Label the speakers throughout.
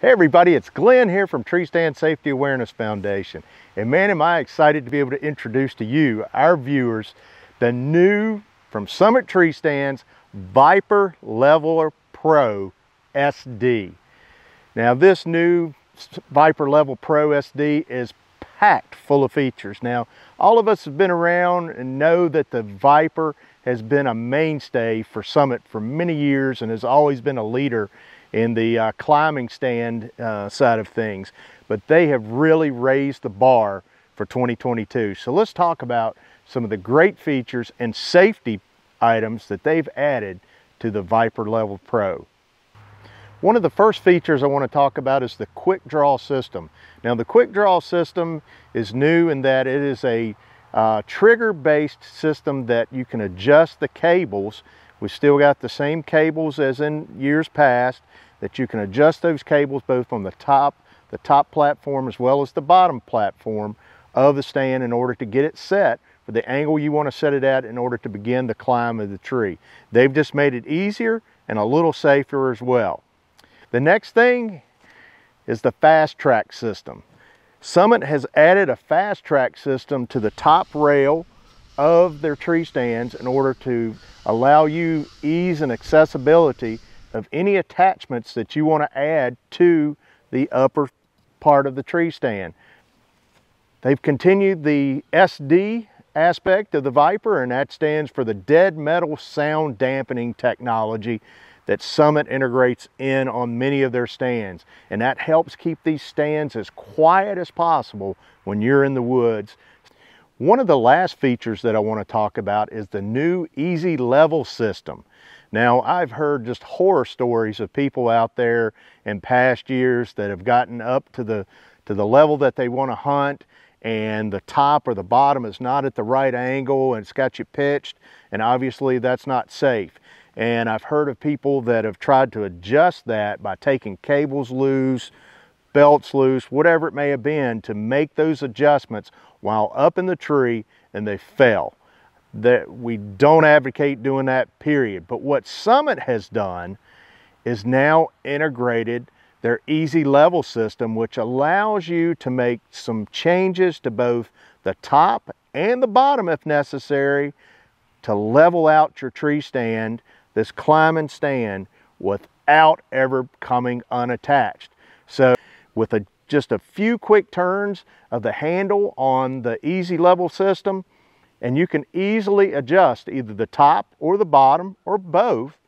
Speaker 1: Hey everybody, it's Glenn here from Tree Stand Safety Awareness Foundation. And man, am I excited to be able to introduce to you, our viewers, the new from Summit Tree Stands Viper Leveler Pro SD. Now this new Viper Level Pro SD is packed full of features. Now, all of us have been around and know that the Viper has been a mainstay for Summit for many years and has always been a leader in the uh, climbing stand uh, side of things. But they have really raised the bar for 2022. So let's talk about some of the great features and safety items that they've added to the Viper Level Pro. One of the first features I want to talk about is the quick draw system. Now the quick draw system is new in that it is a uh, trigger based system that you can adjust the cables. We've still got the same cables as in years past that you can adjust those cables both on the top, the top platform as well as the bottom platform of the stand in order to get it set for the angle you want to set it at in order to begin the climb of the tree. They've just made it easier and a little safer as well. The next thing is the fast track system. Summit has added a fast track system to the top rail of their tree stands in order to allow you ease and accessibility of any attachments that you want to add to the upper part of the tree stand. They've continued the SD aspect of the Viper and that stands for the dead metal sound dampening technology that Summit integrates in on many of their stands. And that helps keep these stands as quiet as possible when you're in the woods. One of the last features that I want to talk about is the new Easy Level system. Now, I've heard just horror stories of people out there in past years that have gotten up to the, to the level that they want to hunt and the top or the bottom is not at the right angle and it's got you pitched and obviously that's not safe. And I've heard of people that have tried to adjust that by taking cables loose, belts loose, whatever it may have been to make those adjustments while up in the tree and they fell. That we don't advocate doing that period. But what Summit has done is now integrated their easy level system, which allows you to make some changes to both the top and the bottom if necessary to level out your tree stand this climbing stand without ever coming unattached. So with a, just a few quick turns of the handle on the easy level system, and you can easily adjust either the top or the bottom or both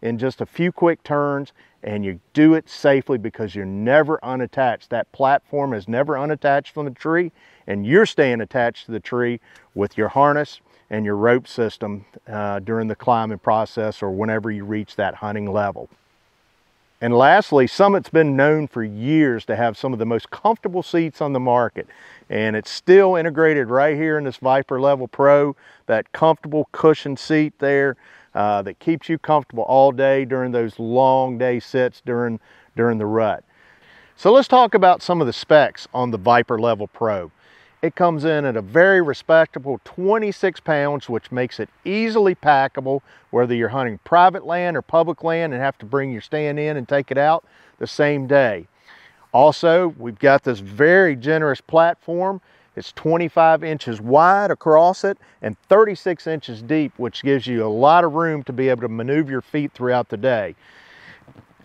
Speaker 1: in just a few quick turns and you do it safely because you're never unattached. That platform is never unattached from the tree and you're staying attached to the tree with your harness and your rope system uh, during the climbing process or whenever you reach that hunting level. And lastly, Summit's been known for years to have some of the most comfortable seats on the market. And it's still integrated right here in this Viper Level Pro, that comfortable cushion seat there uh, that keeps you comfortable all day during those long day sits during, during the rut. So let's talk about some of the specs on the Viper Level Pro. It comes in at a very respectable 26 pounds, which makes it easily packable, whether you're hunting private land or public land and have to bring your stand in and take it out the same day. Also, we've got this very generous platform. It's 25 inches wide across it and 36 inches deep, which gives you a lot of room to be able to maneuver your feet throughout the day.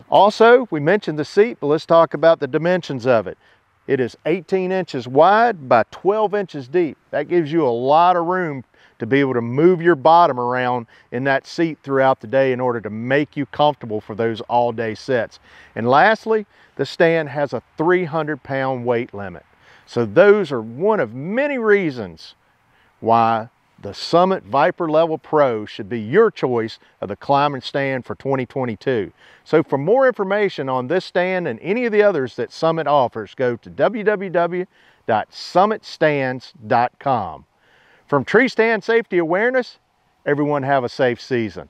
Speaker 1: Also, we mentioned the seat, but let's talk about the dimensions of it. It is 18 inches wide by 12 inches deep. That gives you a lot of room to be able to move your bottom around in that seat throughout the day in order to make you comfortable for those all day sets. And lastly, the stand has a 300 pound weight limit. So those are one of many reasons why the Summit Viper Level Pro should be your choice of the climbing stand for 2022. So for more information on this stand and any of the others that Summit offers, go to www.summitstands.com. From Tree Stand Safety Awareness, everyone have a safe season.